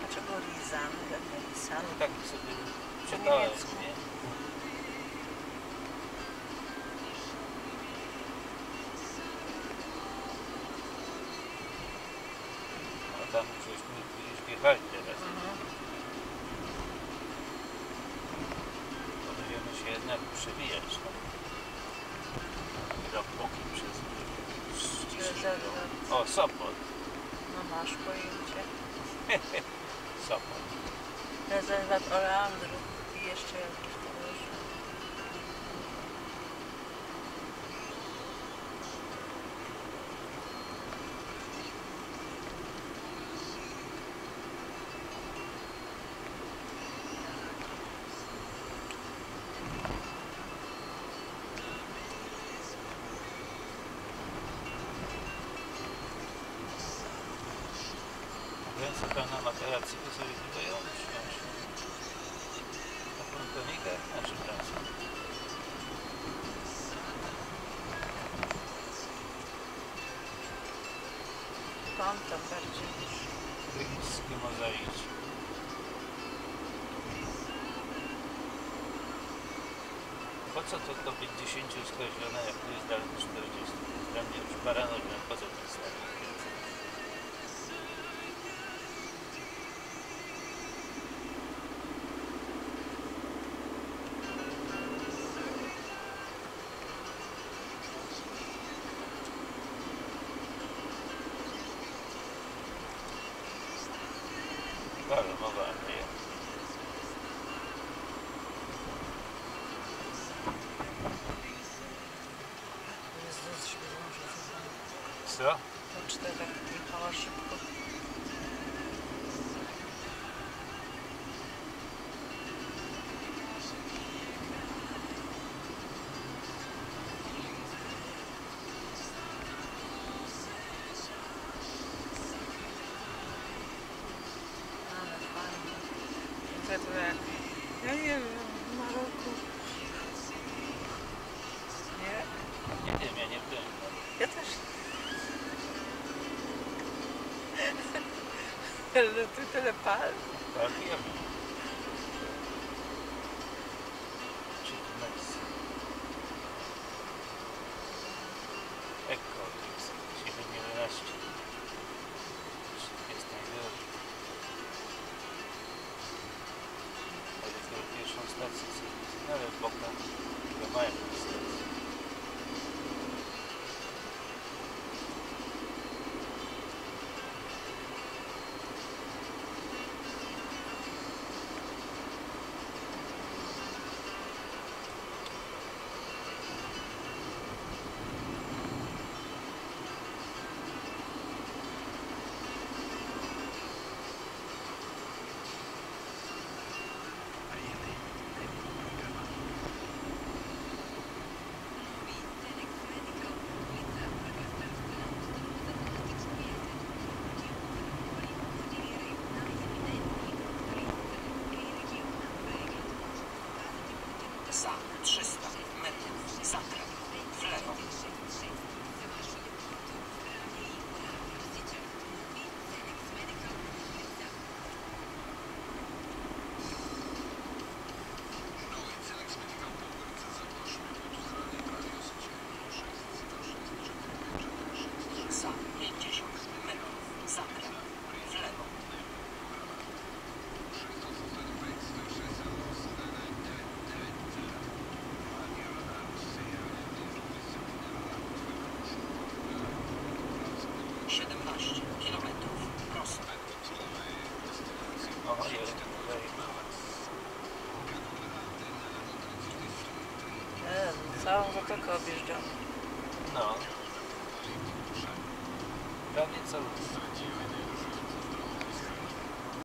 Dlaczego Rizan, Rizan? No tak sobie czytałem, nie? A tam żeśmy wjechali teraz. Mhm. Będziemy się jednak przewijać. No. Elbląg. O, Sopot. No masz pojęcie. Sopot. Rezerwat Oleandru i jeszcze jakiś tam już. Więc tam na materacji to sobie tutaj usiąść. Na pontonikach, znaczy pracy. Kątem bardziej niż... Rimskie mozaici. Po co to do 50 skreślone, jak tu jest dalej do 40? Dla mnie już paranoja, po co to stanie? Hold on, hold on. Yeah. Все? Вот что это, не положено. Wiem, w Maroku. Nie? Nie wiem, ja nie byłem. Ja też. Ale tu tyle palm. Tak, ja wiem. Platz. Ja, der Block da. Der Wein ist jetzt. Całą zatokę objeżdżam. No. Prawie co?